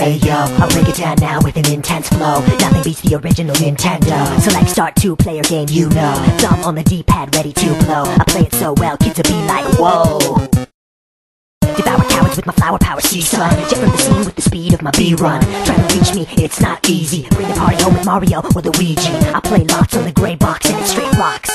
Hey yo, I'll break it down now with an intense flow. Nothing beats the original Nintendo. Select start two player game, you know. Thumb on the D-pad, ready to blow. I play it so well, kids will be like, whoa. Devour cowards with my flower power, see son. Jet from the scene with the speed of my B-run. Try to reach me, it's not easy. Bring the party home with Mario or Luigi. I play lots on the gray box and it straight rocks.